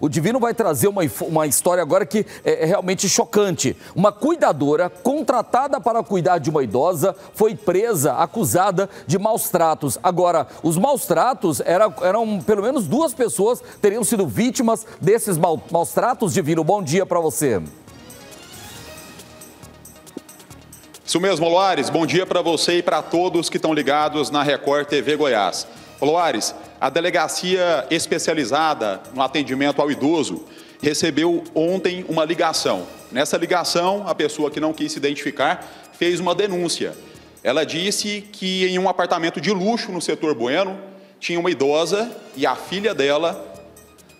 O Divino vai trazer uma, uma história agora que é, é realmente chocante. Uma cuidadora contratada para cuidar de uma idosa foi presa, acusada de maus tratos. Agora, os maus tratos era, eram pelo menos duas pessoas teriam sido vítimas desses maus tratos. Divino, bom dia para você. Isso mesmo, Loares. Bom dia para você e para todos que estão ligados na Record TV Goiás. Loares, a delegacia especializada no atendimento ao idoso recebeu ontem uma ligação. Nessa ligação, a pessoa que não quis se identificar fez uma denúncia. Ela disse que em um apartamento de luxo no setor Bueno tinha uma idosa e a filha dela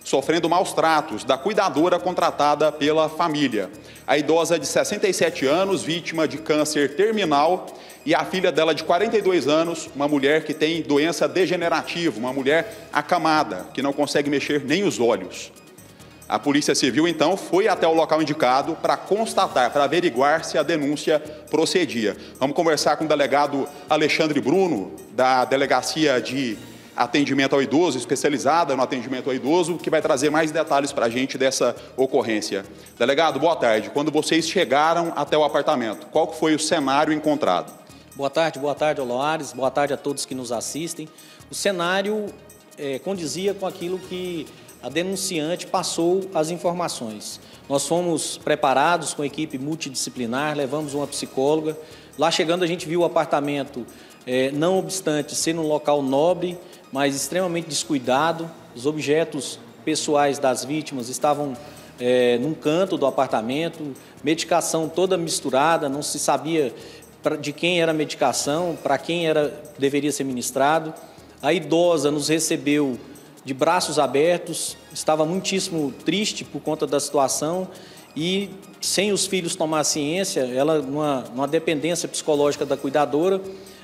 sofrendo maus tratos da cuidadora contratada pela família. A idosa de 67 anos, vítima de câncer terminal, e a filha dela de 42 anos, uma mulher que tem doença degenerativa, uma mulher acamada, que não consegue mexer nem os olhos. A Polícia Civil, então, foi até o local indicado para constatar, para averiguar se a denúncia procedia. Vamos conversar com o delegado Alexandre Bruno, da Delegacia de atendimento ao idoso, especializada no atendimento ao idoso, que vai trazer mais detalhes para a gente dessa ocorrência. Delegado, boa tarde. Quando vocês chegaram até o apartamento, qual foi o cenário encontrado? Boa tarde, boa tarde, Oloares, boa tarde a todos que nos assistem. O cenário é, condizia com aquilo que a denunciante passou as informações. Nós fomos preparados com equipe multidisciplinar, levamos uma psicóloga. Lá chegando, a gente viu o apartamento, é, não obstante ser um local nobre, mas extremamente descuidado. Os objetos pessoais das vítimas estavam é, num canto do apartamento, medicação toda misturada, não se sabia de quem era a medicação, para quem era deveria ser ministrado. A idosa nos recebeu de braços abertos, estava muitíssimo triste por conta da situação e sem os filhos tomar ciência, ela numa, numa dependência psicológica da cuidadora,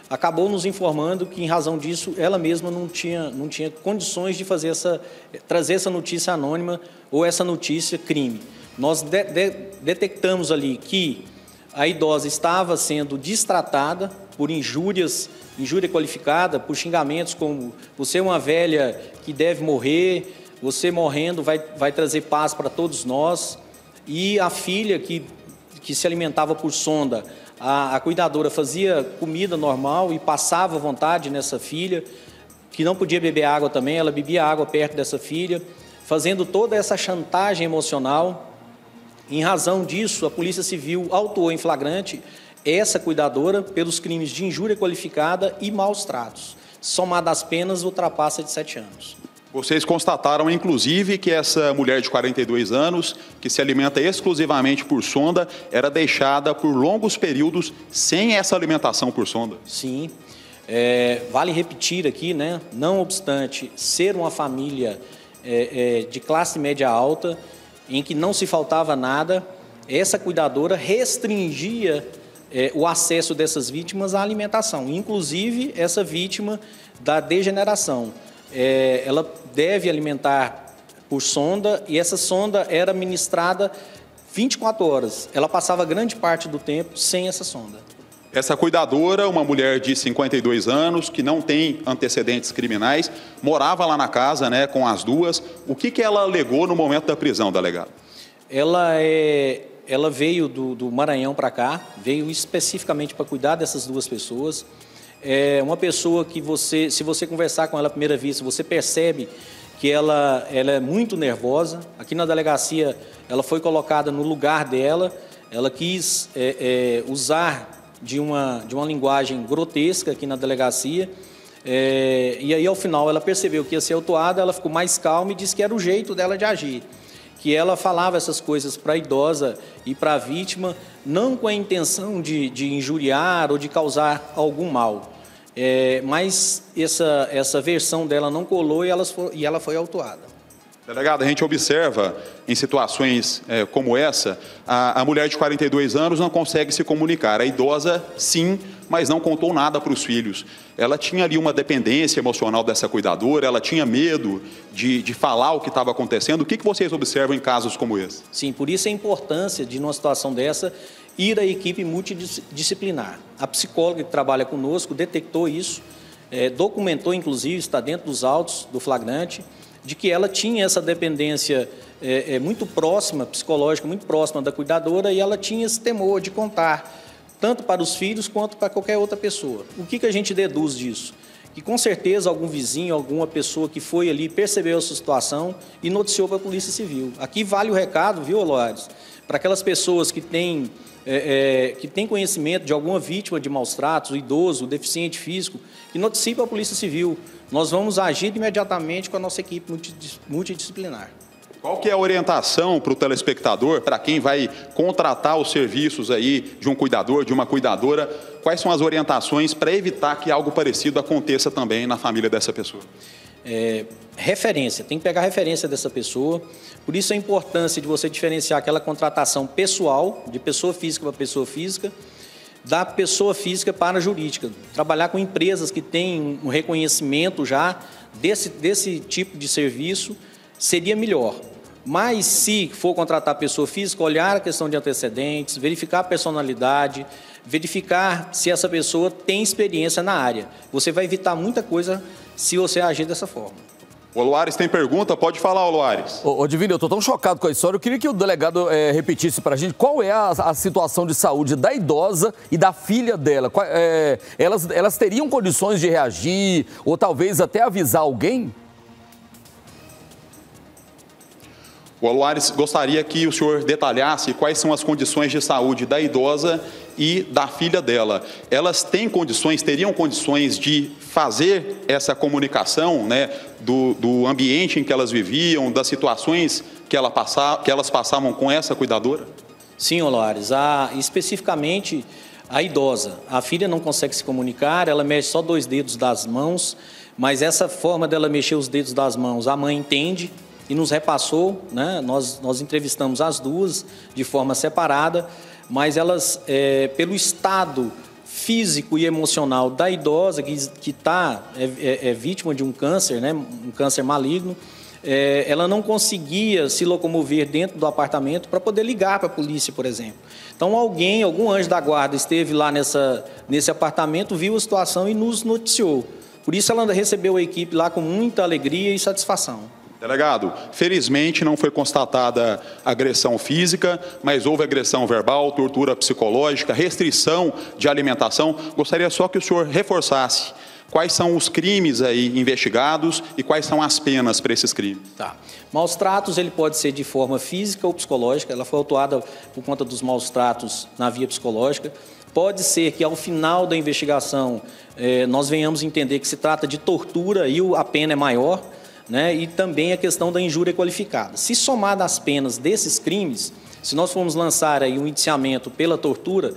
acabou nos informando que, em razão disso, ela mesma não tinha, não tinha condições de fazer essa, trazer essa notícia anônima ou essa notícia crime. Nós de, de, detectamos ali que a idosa estava sendo distratada por injúrias, injúria qualificada, por xingamentos como você é uma velha que deve morrer, você morrendo vai, vai trazer paz para todos nós. E a filha que, que se alimentava por sonda a, a cuidadora fazia comida normal e passava vontade nessa filha, que não podia beber água também, ela bebia água perto dessa filha, fazendo toda essa chantagem emocional. Em razão disso, a Polícia Civil autuou em flagrante essa cuidadora pelos crimes de injúria qualificada e maus tratos. Somada as penas, ultrapassa de sete anos. Vocês constataram, inclusive, que essa mulher de 42 anos, que se alimenta exclusivamente por sonda, era deixada por longos períodos sem essa alimentação por sonda. Sim. É, vale repetir aqui, né? Não obstante ser uma família é, é, de classe média alta, em que não se faltava nada, essa cuidadora restringia é, o acesso dessas vítimas à alimentação, inclusive essa vítima da degeneração é, ela deve alimentar por sonda e essa sonda era ministrada 24 horas. Ela passava grande parte do tempo sem essa sonda. Essa cuidadora, uma mulher de 52 anos, que não tem antecedentes criminais, morava lá na casa né, com as duas. O que, que ela alegou no momento da prisão, delegado? Ela, é, ela veio do, do Maranhão para cá, veio especificamente para cuidar dessas duas pessoas é uma pessoa que você, se você conversar com ela à primeira vista, você percebe que ela, ela é muito nervosa. Aqui na delegacia, ela foi colocada no lugar dela, ela quis é, é, usar de uma, de uma linguagem grotesca aqui na delegacia. É, e aí, ao final, ela percebeu que ia ser autuada, ela ficou mais calma e disse que era o jeito dela de agir. Que ela falava essas coisas para a idosa e para a vítima, não com a intenção de, de injuriar ou de causar algum mal. É, mas essa, essa versão dela não colou e, elas for, e ela foi autuada. Delegado, a gente observa em situações é, como essa, a, a, mulher de 42 anos não consegue se comunicar. A idosa, sim, mas não contou nada para os filhos. Ela tinha ali uma dependência emocional dessa cuidadora, ela tinha medo de, de falar o que estava acontecendo. O que, que vocês observam em casos como esse? Sim, por isso a importância de, numa situação dessa, ir à equipe multidisciplinar. A psicóloga que trabalha conosco detectou isso, é, documentou, inclusive, está dentro dos autos do flagrante, de que ela tinha essa dependência é, é, muito próxima, psicológica, muito próxima da cuidadora, e ela tinha esse temor de contar, tanto para os filhos quanto para qualquer outra pessoa. O que, que a gente deduz disso? Que com certeza algum vizinho, alguma pessoa que foi ali percebeu essa situação e noticiou para a Polícia Civil. Aqui vale o recado, viu, Loares? Para aquelas pessoas que têm é, é, que tem conhecimento de alguma vítima de maus tratos, idoso, deficiente físico, que noticie para a Polícia Civil. Nós vamos agir imediatamente com a nossa equipe multidisciplinar. Qual que é a orientação para o telespectador, para quem vai contratar os serviços aí de um cuidador, de uma cuidadora? Quais são as orientações para evitar que algo parecido aconteça também na família dessa pessoa? É, referência, tem que pegar a referência dessa pessoa. Por isso a importância de você diferenciar aquela contratação pessoal, de pessoa física para pessoa física, da pessoa física para a jurídica. Trabalhar com empresas que têm um reconhecimento já desse, desse tipo de serviço seria melhor. Mas se for contratar pessoa física, olhar a questão de antecedentes, verificar a personalidade, verificar se essa pessoa tem experiência na área. Você vai evitar muita coisa se você agir dessa forma. O Luares tem pergunta, pode falar, Luares. Ô, ô Divino, eu estou tão chocado com a história, eu queria que o delegado é, repetisse para a gente qual é a, a, situação de saúde da idosa e da filha dela. Qual, é, elas, elas teriam condições de reagir ou talvez até avisar alguém? O Aloares gostaria que o senhor detalhasse quais são as condições de saúde da idosa e da filha dela. Elas têm condições, teriam condições de fazer essa comunicação né, do, do ambiente em que elas viviam, das situações que, ela passa, que elas passavam com essa cuidadora? Sim, Oloares. A, especificamente a idosa. A filha não consegue se comunicar, ela mexe só dois dedos das mãos, mas essa forma dela mexer os dedos das mãos, a mãe entende, e nos repassou, né? nós, nós entrevistamos as duas de forma separada, mas elas, é, pelo estado físico e emocional da idosa que está é, é, é, vítima de um câncer, né? um câncer maligno, é, ela não conseguia se locomover dentro do apartamento para poder ligar para a polícia, por exemplo. Então, alguém, algum anjo da guarda esteve lá nessa, nesse apartamento, viu a situação e nos noticiou. Por isso, ela recebeu a equipe lá com muita alegria e satisfação. Delegado, felizmente não foi constatada agressão física, mas houve agressão verbal, tortura psicológica, restrição de alimentação. Gostaria só que o senhor reforçasse quais são os crimes aí investigados e quais são as penas para esses crimes. Tá. Maus tratos, ele pode ser de forma física ou psicológica. Ela foi autuada por conta dos maus tratos na via psicológica. Pode ser que ao final da investigação eh, nós venhamos entender que se trata de tortura e a pena é maior né, e também a questão da injúria qualificada. Se somar as penas desses crimes, se nós formos lançar aí um indiciamento pela tortura,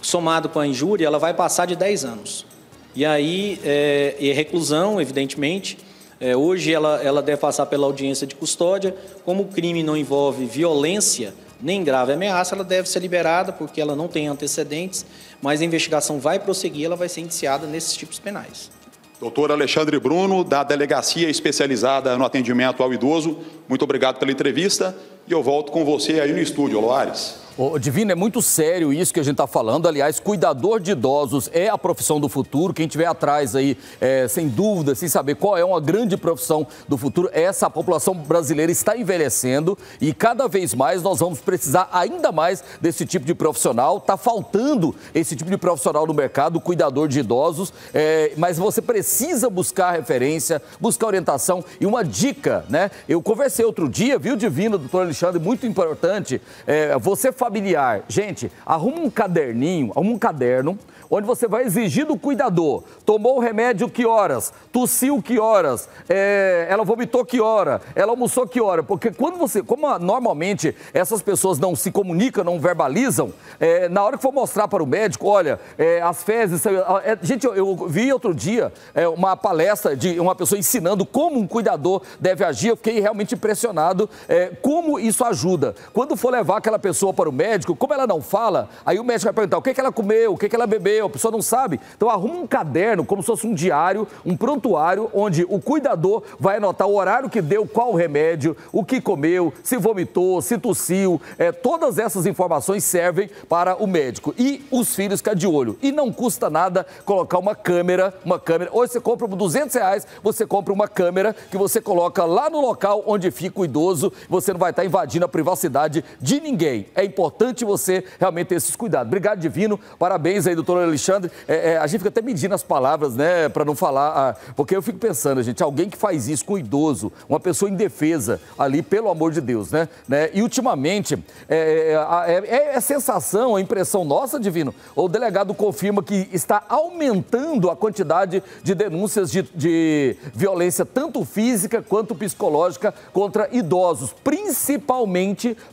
somado com a injúria, ela vai passar de 10 anos. E aí, é, é reclusão, evidentemente. É, hoje ela, ela deve passar pela audiência de custódia. Como o crime não envolve violência nem grave ameaça, ela deve ser liberada porque ela não tem antecedentes, mas a investigação vai prosseguir, ela vai ser indiciada nesses tipos penais. Doutor Alexandre Bruno, da Delegacia Especializada no Atendimento ao Idoso, muito obrigado pela entrevista e eu volto com você aí no estúdio, Loares. Ô, Divino, é muito sério isso que a gente está falando. Aliás, cuidador de idosos é a profissão do futuro. Quem estiver atrás aí, é, sem dúvida, sem saber qual é uma grande profissão do futuro, essa população brasileira está envelhecendo e cada vez mais nós vamos precisar ainda mais desse tipo de profissional. Está faltando esse tipo de profissional no mercado, cuidador de idosos, é, mas você precisa buscar referência, buscar orientação e uma dica, né? Eu conversei outro dia, viu, Divino, doutor Alexandre, muito importante. É, você familiar. Gente, arruma um caderninho, arruma um caderno onde você vai exigir do cuidador. Tomou o remédio que horas? Tossiu que horas? É, ela vomitou que hora? Ela almoçou que hora? Porque quando você, como normalmente essas pessoas não se comunicam, não verbalizam, é, na hora que for mostrar para o médico, olha, é, as fezes. É, gente, eu, eu, vi outro dia é, uma palestra de uma pessoa ensinando como um cuidador deve agir. Eu fiquei realmente impressionado é, como isso ajuda. Quando for levar aquela pessoa para o médico, como ela não fala, aí o médico vai perguntar o que, que ela comeu, o que, que ela bebeu, a pessoa não sabe. Então arruma um caderno, como se fosse um diário, um prontuário, onde o cuidador vai anotar o horário que deu, qual remédio, o que comeu, se vomitou, se tossiu. É, todas essas informações servem para o médico. E os filhos ficam de olho. E não custa nada colocar uma câmera, uma câmera. Hoje você compra por 200 reais, você compra uma câmera que você coloca lá no local onde fica o idoso. Você não vai estar invadindo a privacidade de ninguém. É importante você realmente ter esses cuidados. Obrigado, Divino. Parabéns aí, doutor Alexandre. É, é, a gente fica até medindo as palavras, né, para não falar. Ah, porque eu fico pensando, gente, alguém que faz isso com o idoso, uma pessoa indefesa ali, pelo amor de Deus, né? né? E ultimamente, é, é, é, é sensação, a impressão nossa, Divino, o delegado confirma que está aumentando a quantidade de denúncias de, de violência, tanto física quanto psicológica, contra idosos, principalmente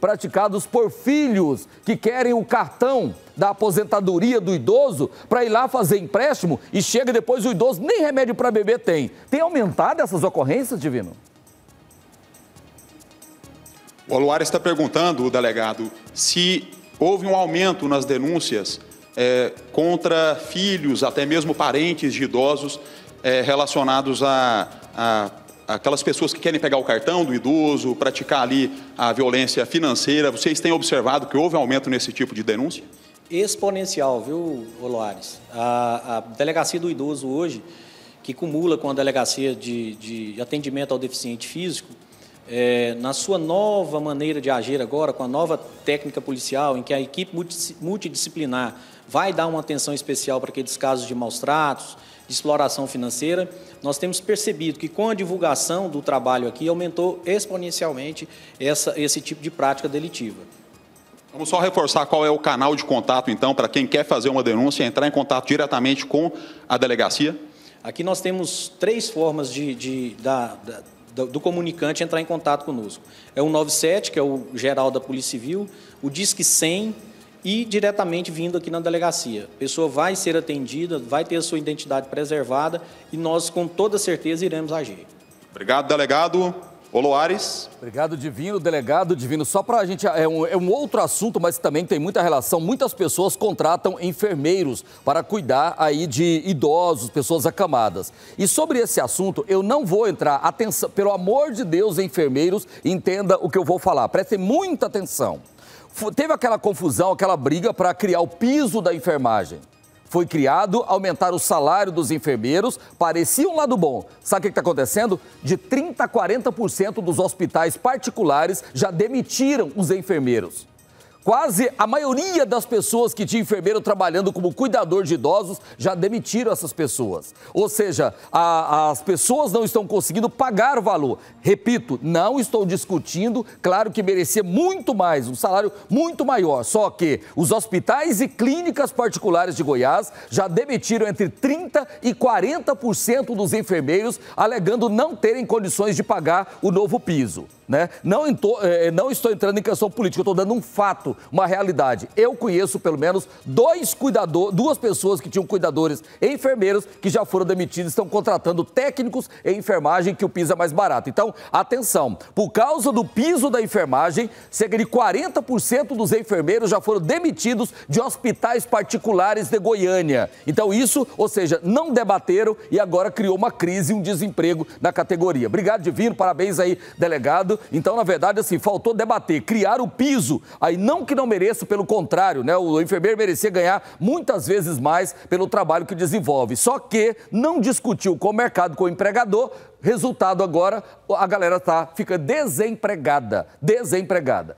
praticados por filhos que querem o cartão da aposentadoria do idoso para ir lá fazer empréstimo e chega depois o idoso nem remédio para beber tem. Tem aumentado essas ocorrências, Divino? O Aluar está perguntando, o delegado, se houve um aumento nas denúncias é, contra filhos, até mesmo parentes de idosos é, relacionados a, a aquelas pessoas que querem pegar o cartão do idoso, praticar ali a violência financeira. Vocês têm observado que houve aumento nesse tipo de denúncia? Exponencial, viu, Loares? A, a delegacia do idoso hoje, que cumula com a delegacia de, de atendimento ao deficiente físico, é, na sua nova maneira de agir agora, com a nova técnica policial, em que a equipe multidisciplinar vai dar uma atenção especial para aqueles casos de maus tratos, de exploração financeira, nós temos percebido que com a divulgação do trabalho aqui aumentou exponencialmente essa, esse tipo de prática delitiva. Vamos só reforçar qual é o canal de contato, então, para quem quer fazer uma denúncia, entrar em contato diretamente com a delegacia? Aqui nós temos três formas de, de da, da do comunicante entrar em contato conosco. É o 97, que é o geral da Polícia Civil, o Disque 100 e diretamente vindo aqui na delegacia. A pessoa vai ser atendida, vai ter a sua identidade preservada e nós, com toda certeza, iremos agir. Obrigado, delegado. Oloares. Obrigado, Divino. Delegado Divino, só para a gente. É um, é um, outro assunto, mas também tem muita relação. Muitas pessoas contratam enfermeiros para cuidar aí de idosos, pessoas acamadas. E sobre esse assunto, eu não vou entrar. Atenção, pelo amor de Deus, enfermeiros, entenda o que eu vou falar. Prestem muita atenção. Teve aquela confusão, aquela briga para criar o piso da enfermagem foi criado, aumentar o salário dos enfermeiros, parecia um lado bom. Sabe o que está acontecendo? De 30% a 40% dos hospitais particulares já demitiram os enfermeiros. Quase a maioria das pessoas que tinha enfermeiro trabalhando como cuidador de idosos já demitiram essas pessoas. Ou seja, a, as pessoas não estão conseguindo pagar o valor. Repito, não estou discutindo, claro que merecia muito mais, um salário muito maior. Só que os hospitais e clínicas particulares de Goiás já demitiram entre 30% e 40% dos enfermeiros, alegando não terem condições de pagar o novo piso. Né? Não, ento, eh, não estou entrando em questão política, estou dando um fato, uma realidade. Eu conheço pelo menos dois cuidadores, duas pessoas que tinham cuidadores e enfermeiros que já foram demitidos, estão contratando técnicos em enfermagem que o piso é mais barato. Então, atenção, por causa do piso da enfermagem, cerca de 40% dos enfermeiros já foram demitidos de hospitais particulares de Goiânia. Então, isso, ou seja, não debateram e agora criou uma crise, um desemprego na categoria. Obrigado, Divino, parabéns aí, delegado. Então, na verdade, assim, faltou debater, criar o piso. Aí, não que não mereça, pelo contrário, né? O enfermeiro merecia ganhar muitas vezes mais pelo trabalho que desenvolve. Só que não discutiu com o mercado, com o empregador. Resultado agora, a galera tá, fica desempregada. Desempregada.